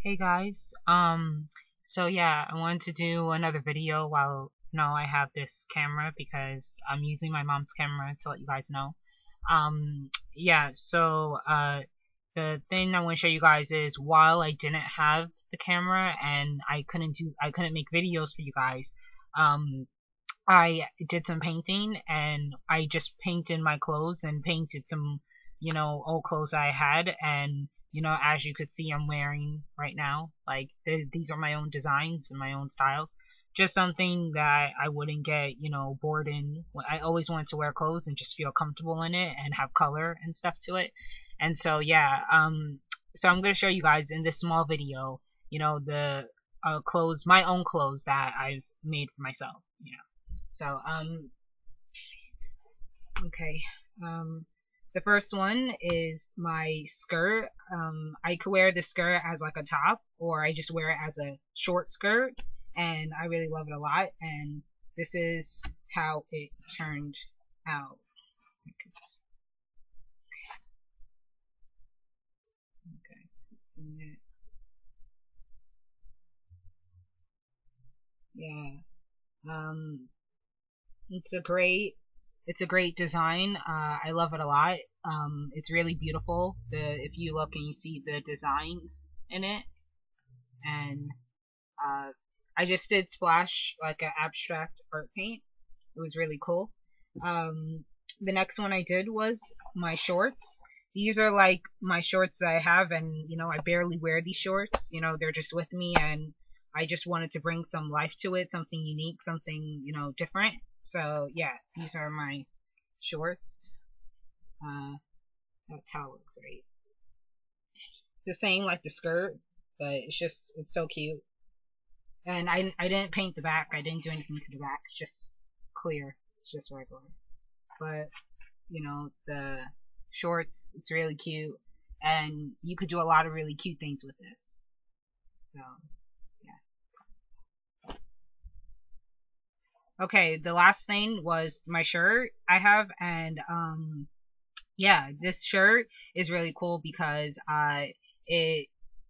Hey guys, um, so yeah, I wanted to do another video while, know, I have this camera because I'm using my mom's camera to let you guys know. Um, yeah, so, uh, the thing I want to show you guys is while I didn't have the camera and I couldn't do, I couldn't make videos for you guys, um, I did some painting and I just painted my clothes and painted some, you know, old clothes I had and you know, as you could see, I'm wearing right now. Like, th these are my own designs and my own styles. Just something that I wouldn't get, you know, bored in. I always wanted to wear clothes and just feel comfortable in it and have color and stuff to it. And so, yeah, um, so I'm going to show you guys in this small video, you know, the uh, clothes, my own clothes that I've made for myself, you know. So, um, okay, um, the first one is my skirt. Um, I could wear the skirt as like a top, or I just wear it as a short skirt, and I really love it a lot. And this is how it turned out. Okay, yeah. Um, it's a great it's a great design. Uh, I love it a lot. Um, it's really beautiful. The if you look and you see the designs in it, and uh, I just did splash like an abstract art paint. It was really cool. Um, the next one I did was my shorts. These are like my shorts that I have, and you know I barely wear these shorts. You know they're just with me, and I just wanted to bring some life to it, something unique, something you know different. So yeah, these are my shorts. Uh, that's how it looks, right? It's the same like the skirt, but it's just it's so cute. And I I didn't paint the back. I didn't do anything to the back. It's just clear. It's just regular. But you know the shorts. It's really cute, and you could do a lot of really cute things with this. So yeah. Okay, the last thing was my shirt I have, and um, yeah, this shirt is really cool because uh, it,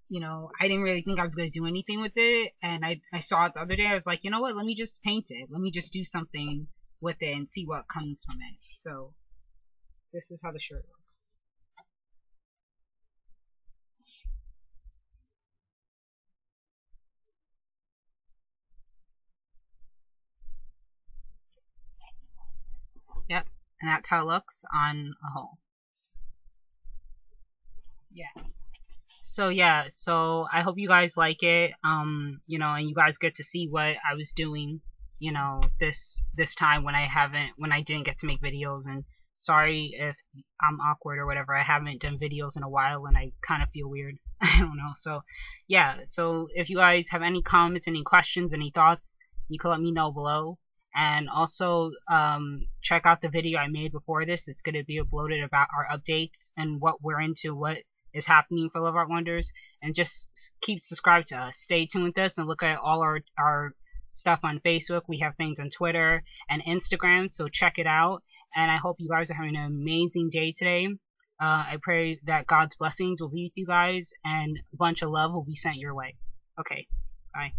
you know, I didn't really think I was gonna do anything with it, and I I saw it the other day. I was like, you know what? Let me just paint it. Let me just do something with it and see what comes from it. So this is how the shirt looks. Yep, and that's how it looks on a whole. Yeah. So yeah, so I hope you guys like it. Um, you know, and you guys get to see what I was doing, you know, this this time when I haven't when I didn't get to make videos and sorry if I'm awkward or whatever. I haven't done videos in a while and I kind of feel weird. I don't know. So, yeah. So if you guys have any comments, any questions, any thoughts, you can let me know below and also um, check out the video I made before this. It's going to be uploaded about our updates and what we're into, what is happening for Love Art Wonders, and just keep subscribed to us. Stay tuned with us and look at all our our stuff on Facebook. We have things on Twitter and Instagram, so check it out. And I hope you guys are having an amazing day today. Uh, I pray that God's blessings will be with you guys and a bunch of love will be sent your way. Okay, bye.